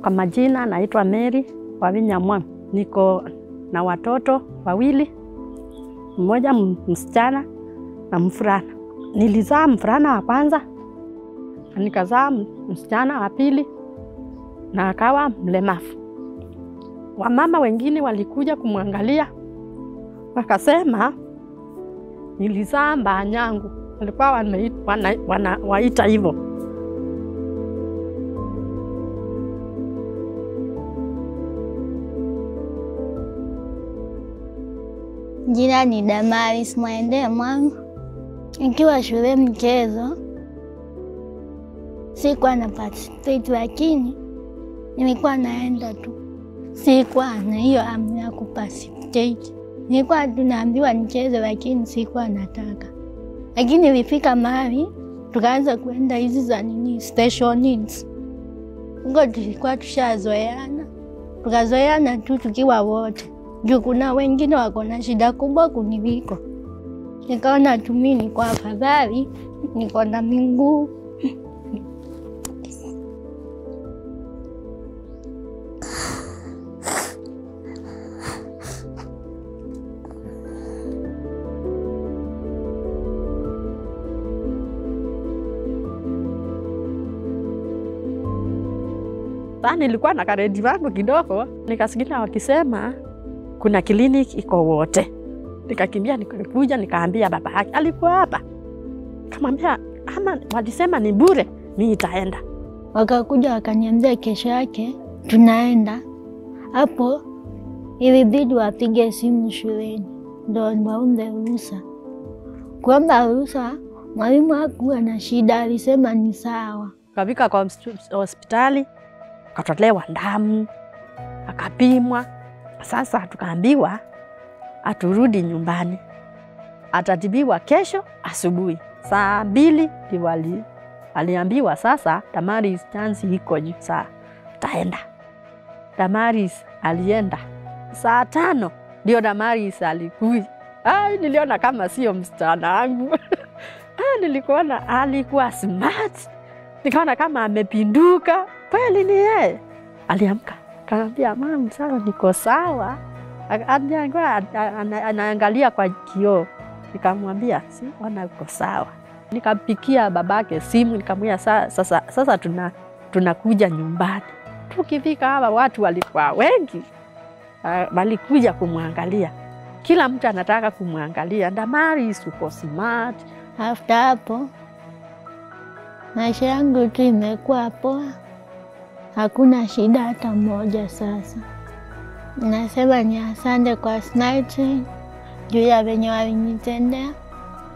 Kwa majina naitwa Mary Wavinya Mwang, Niko na watoto wawili, mmoja msichana na mfurana Nilizaa mfurana wa kwanza, nikazaa msichana wa pili na akawa mlemavu. Wamama wengine walikuja kumwangalia wakasema nilizaa mbaanyangu, walikuwa wanawaita wana, wana, hivyo. Jina ni Damaris Mwende Mwangu. Nikiwa shule mchezo sikuwa na participate, lakini nilikuwa naenda tu, sikuwa na hiyo hamu ya kuparticipate. Nilikuwa tunaambiwa nicheze, lakini sikuwa nataka. Lakini ilifika mahali tukaanza kuenda hizi za nini, special needs, huko tulikuwa tushazoeana, tukazoeana tu tukiwa wote juu kuna wengine wako na shida kubwa kuniliko. Nikaona tu mimi niko afadhali, niko na miguu nilikuwa na karedi wangu kidogo, nikasikia wakisema kuna kliniki iko wote. Nikakimbia nikakuja nikaambia baba yake, alikuwa hapa, kamwambia ama walisema ni bure, mi itaenda. Wakakuja wakaniambia kesho yake tunaenda. Hapo ilibidi wapige simu shuleni ndo waombe ruhusa. Kuomba ruhusa, mwalimu hakuwa na shida, alisema ni sawa. Kafika kwa hospitali akatolewa damu akapimwa. Sasa tukaambiwa aturudi nyumbani, atatibiwa kesho asubuhi saa mbili. diwali aliambiwa sasa, Damaris chansi iko juu, saa taenda. Damaris alienda saa tano, ndio Damaris alikui. Ai, niliona kama sio msichana wangu nilikuona alikuwa smart, nikaona kama amepinduka kweli, ni yeye. Aliamka kaambia mama, sasa niko sawa. Anaangalia kwa kioo, nikamwambia si ona uko sawa. Nikampikia babake simu, nikamwambia sasa, sasa tuna tunakuja nyumbani. Tukifika hapa watu walikuwa wengi, uh, walikuja kumwangalia, kila mtu anataka kumwangalia. Ndamari suko smart. After hapo maisha yangu tu imekuwa poa, hakuna shida hata moja. Sasa nasema ni asante kwa Snaitrain juu ya venye walinitendea.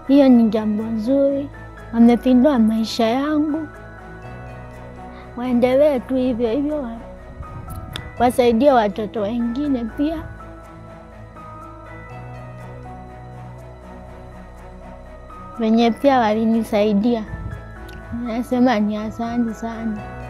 Hiyo ni jambo nzuri, wamepindua maisha yangu. Waendelee tu hivyo hivyo, wasaidie watoto wengine pia. Wenye pia walinisaidia, nasema ni asante sana.